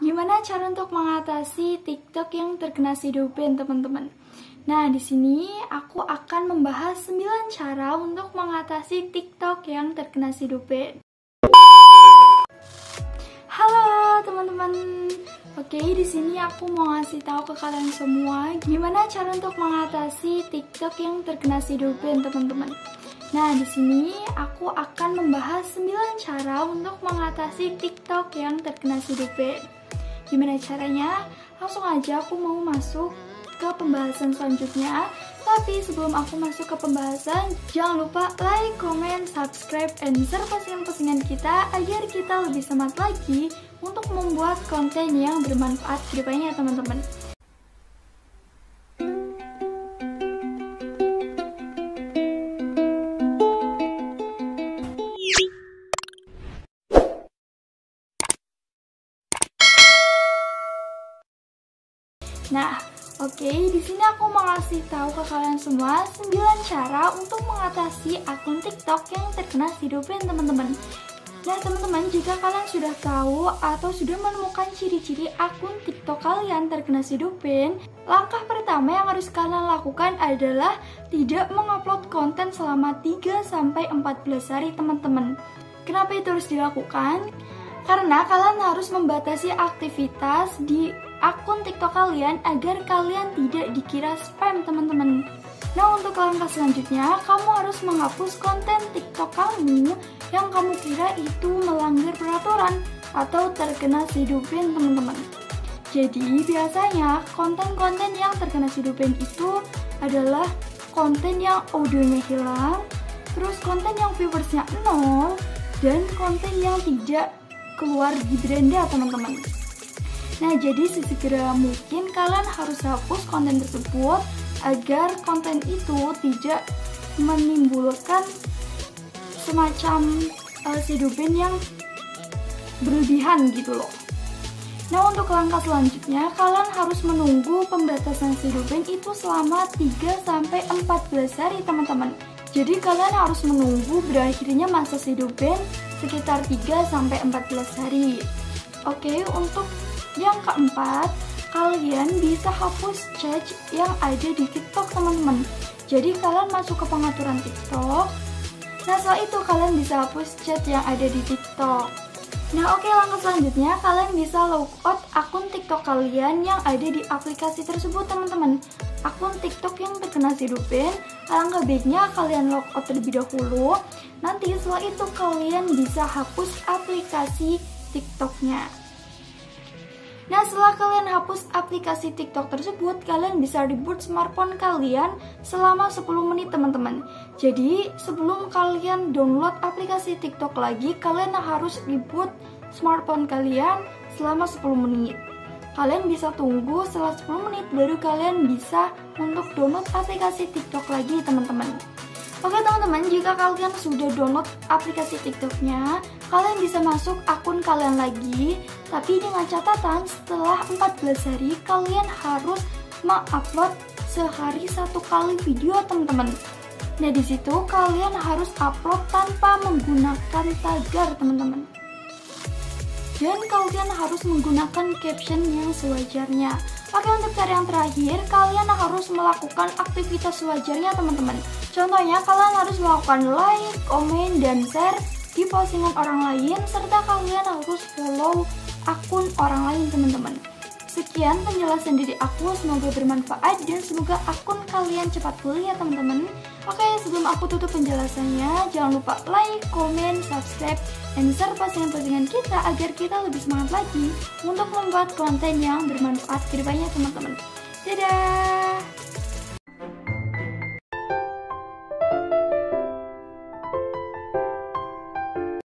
Gimana cara untuk mengatasi TikTok yang terkena sidopin, teman-teman? Nah, di sini aku akan membahas 9 cara untuk mengatasi TikTok yang terkena sidopin. Halo teman-teman. Oke, di sini aku mau ngasih tahu ke kalian semua gimana cara untuk mengatasi TikTok yang terkena sidopin, teman-teman. Nah, di sini aku akan membahas 9 cara untuk mengatasi TikTok yang terkena sidopin. Gimana caranya? Langsung aja aku mau masuk ke pembahasan selanjutnya. Tapi sebelum aku masuk ke pembahasan, jangan lupa like, comment, subscribe, and share postingan-postingan kita agar kita lebih semangat lagi untuk membuat konten yang bermanfaat ke depannya teman-teman. Nah, oke, okay, di sini aku mau kasih tahu ke kalian semua 9 cara untuk mengatasi akun TikTok yang terkena sidopin, teman-teman. Nah, teman-teman, jika kalian sudah tahu atau sudah menemukan ciri-ciri akun TikTok kalian terkena sidopin, langkah pertama yang harus kalian lakukan adalah tidak mengupload konten selama 3 sampai 14 hari, teman-teman. Kenapa itu harus dilakukan? Karena kalian harus membatasi aktivitas di akun TikTok kalian agar kalian tidak dikira spam teman-teman. Nah untuk langkah selanjutnya, kamu harus menghapus konten TikTok kamu yang kamu kira itu melanggar peraturan atau terkena sidupin teman-teman. Jadi biasanya konten-konten yang terkena sidupin itu adalah konten yang audionya hilang, terus konten yang viewersnya nol, dan konten yang tidak keluar di beranda teman-teman. Nah, jadi sesegera mungkin kalian harus hapus konten tersebut agar konten itu tidak menimbulkan semacam uh, sidupin yang berlebihan gitu loh. Nah, untuk langkah selanjutnya, kalian harus menunggu pembatasan sidupin itu selama 3 sampai 14 hari, teman-teman. Jadi kalian harus menunggu berakhirnya masa sidupin sekitar 3 sampai 14 hari. Oke, untuk yang keempat, kalian bisa hapus chat yang ada di TikTok teman-teman. Jadi kalian masuk ke pengaturan TikTok. Nah setelah itu kalian bisa hapus chat yang ada di TikTok. Nah oke langkah selanjutnya kalian bisa logout akun TikTok kalian yang ada di aplikasi tersebut teman-teman. Akun TikTok yang terkena sidupin, alangkah baiknya kalian logout terlebih dahulu. Nanti setelah itu kalian bisa hapus aplikasi TikToknya. Nah, setelah kalian hapus aplikasi TikTok tersebut, kalian bisa reboot smartphone kalian selama 10 menit, teman-teman. Jadi, sebelum kalian download aplikasi TikTok lagi, kalian harus reboot smartphone kalian selama 10 menit. Kalian bisa tunggu setelah 10 menit baru kalian bisa untuk download aplikasi TikTok lagi, teman-teman. Oke teman-teman, jika kalian sudah download aplikasi TikToknya, kalian bisa masuk akun kalian lagi. Tapi dengan catatan, setelah 14 hari, kalian harus mengupload sehari satu kali video teman-teman. Nah di situ kalian harus upload tanpa menggunakan tagar teman-teman. Dan kalian harus menggunakan caption yang sewajarnya. Oke untuk cara yang terakhir, kalian harus melakukan aktivitas sewajarnya teman-teman. Contohnya kalian harus melakukan like, komen, dan share di postingan orang lain, serta kalian harus follow akun orang lain teman-teman. Sekian penjelasan dari aku, semoga bermanfaat dan semoga akun kalian cepat pulih ya teman-teman. Oke, sebelum aku tutup penjelasannya, jangan lupa like, komen, subscribe, dan share postingan-postingan kita agar kita lebih semangat lagi untuk membuat konten yang bermanfaat ke depannya teman-teman. Dadah!